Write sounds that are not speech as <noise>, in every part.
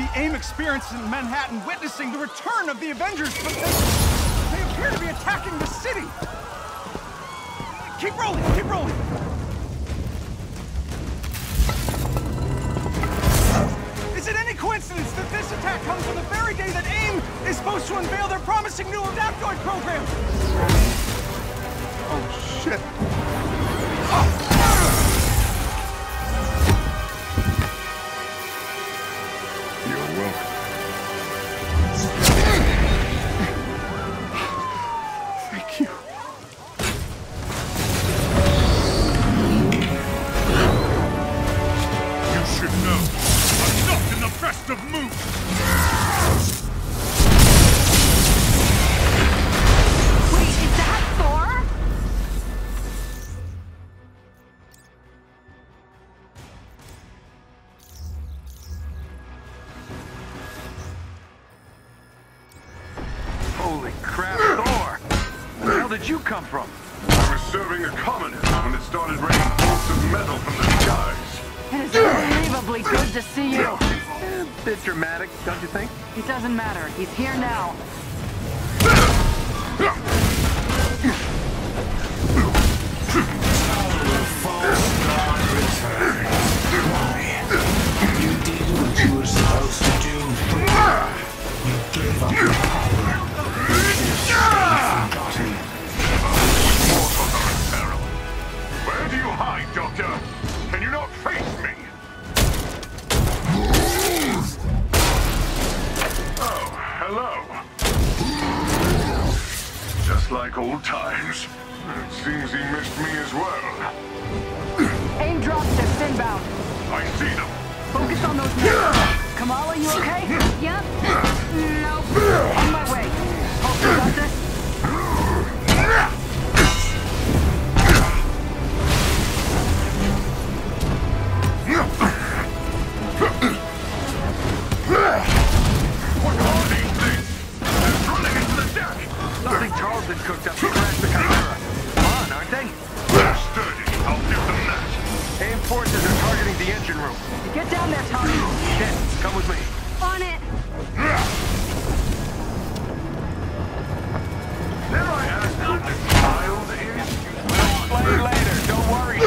the AIM experience in Manhattan witnessing the return of the Avengers, but they, they appear to be attacking the city. Keep rolling, keep rolling. Is it any coincidence that this attack comes on the very day that AIM is supposed to unveil their promising new Adaptoid program? Best of moods. Wait, is that Thor? Holy crap, Thor! Where the hell did you come from? I was serving a communist when it started raining bolts of metal from the skies. It is unbelievably good to see you. Eh, bit dramatic, don't you think? It doesn't matter. He's here now. Old times. It seems Come on, aren't they? They're sturdy. I'll give them that. AIM forces are targeting the engine room. Get down there, Tommy. Come with me. On it. What this child is? Explain later. Don't worry,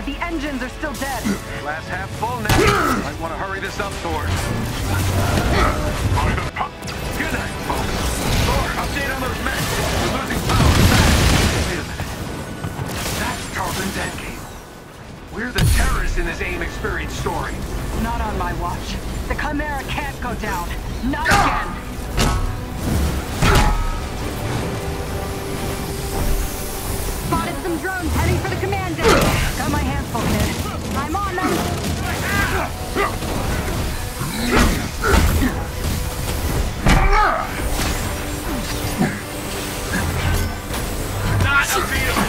but the engines are still dead. <clears throat> Glass half full now. <clears throat> Might want to hurry this up, Thor. By the pu- Good night, folks. Thor, update on those men. We're losing power fast. Wait a minute. That's Tarleton's endgame. We're the terrorists in this AIM experience story. Not on my watch. The Chimera can't go down. Not ah! again. Spotted some drones heading for the command deck. Got my hands full, kid. I'm on them. Not unbeatable.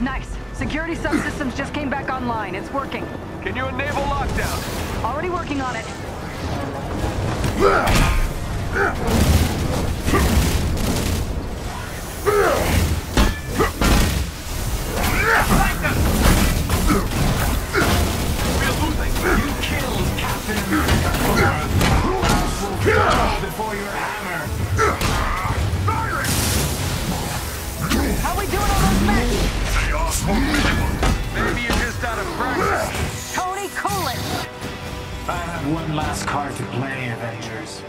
Nice. Security subsystems just came back online. It's working. Can you enable lockdown? Already working on it. You killed Captain America. Who else will kill before your hammer? How we doing on those men? They are formidable. One last card to play, Avengers.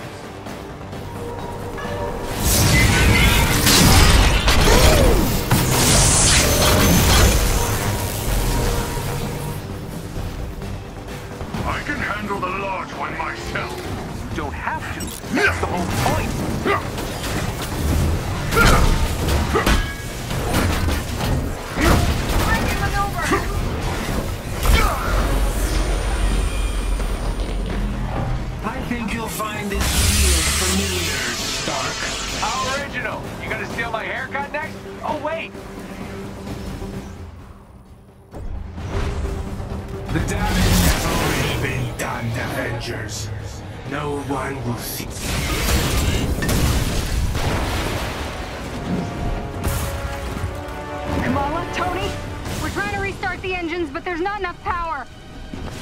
Avengers. No one will see. Kamala, Tony, we're trying to restart the engines, but there's not enough power.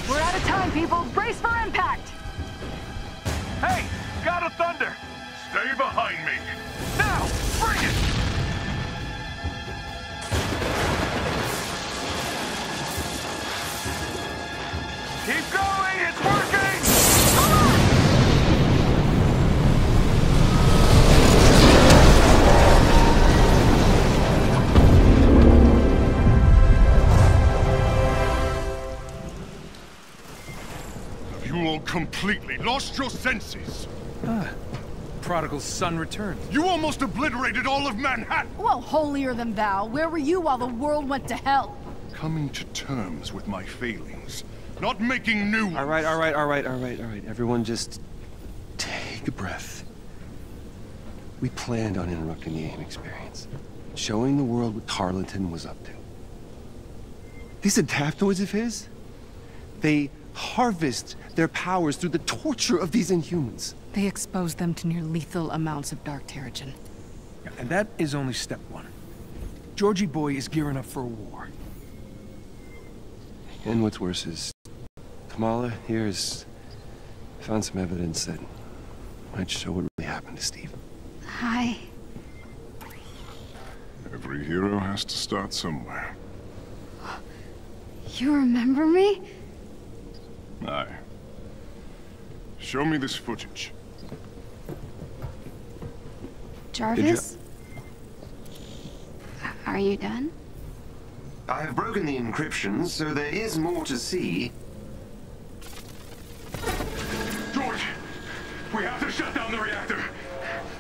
We're out of time, people. Brace for impact. Hey, God of Thunder. Stay behind me. Now, bring it. Keep going. Completely lost your senses? Ah, prodigal son returned. You almost obliterated all of Manhattan! Well, holier than thou. Where were you while the world went to hell? Coming to terms with my failings, not making new All right, all right, all right, all right, all right. Everyone just take a breath. We planned on interrupting the AIM experience, showing the world what Tarleton was up to. These adaptoids of his, they harvest their powers through the torture of these inhumans. They exposed them to near lethal amounts of dark terrigen. And that is only step one. Georgie boy is gearing up for a war. And what's worse is, Kamala here's found some evidence that might show what really happened to Steve. Hi. Every hero has to start somewhere. You remember me? Aye. Show me this footage. Jarvis? Are you done? I have broken the encryption, so there is more to see. George! We have to shut down the reactor!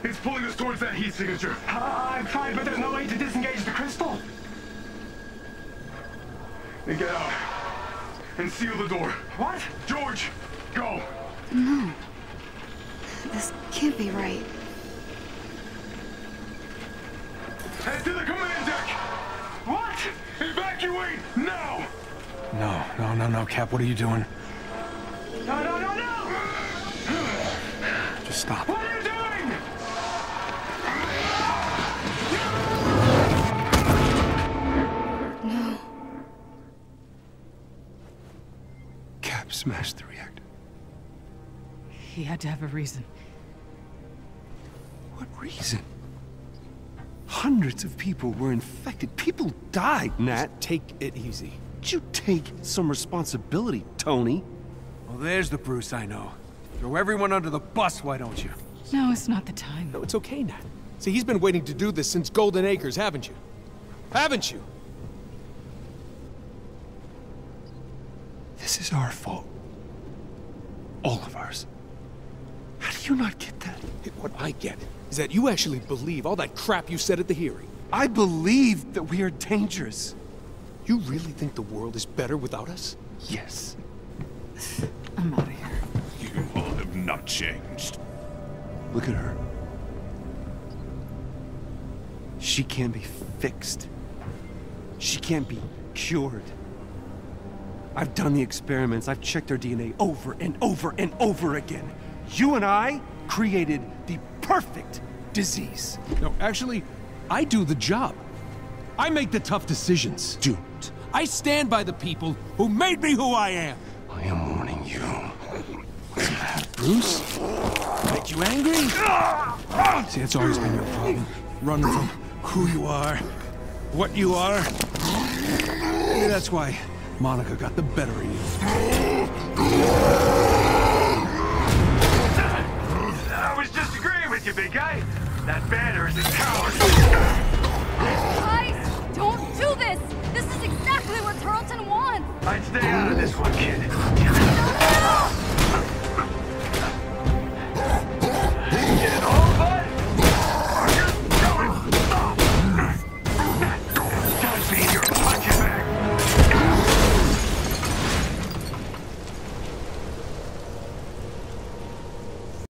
It's pulling us towards that heat signature. Ah, I've tried, but there's no way to disengage the crystal. Then get out. And seal the door. What? George! Go! No. This can't be right. Head to the command deck! What? Evacuate now! No, no, no, no, Cap, what are you doing? No, no, no, no! Just stop. What smashed the reactor. He had to have a reason. What reason? Hundreds of people were infected. People died, Nat. Take it easy. Would you take some responsibility, Tony? Well, there's the Bruce I know. Throw everyone under the bus, why don't you? No, it's not the time. No, it's okay, Nat. See, he's been waiting to do this since Golden Acres, haven't you? Haven't you? This is our fault. All of ours. How do you not get that? What I get is that you actually believe all that crap you said at the hearing. I believe that we are dangerous. You really think the world is better without us? Yes. I'm out of here. You all have not changed. Look at her. She can't be fixed. She can't be cured. I've done the experiments. I've checked their DNA over and over and over again. You and I created the perfect disease. No, actually, I do the job. I make the tough decisions. Doomed. I stand by the people who made me who I am. I am warning you. Bruce? Make you angry? See, that's always been your problem. Running from who you are, what you are. Maybe that's why Monica got the better of you. I was just agreeing with you, big guy. That banner is a coward. Guys, don't do this. This is exactly what Tarleton wants. I'd stay out of this one, kid.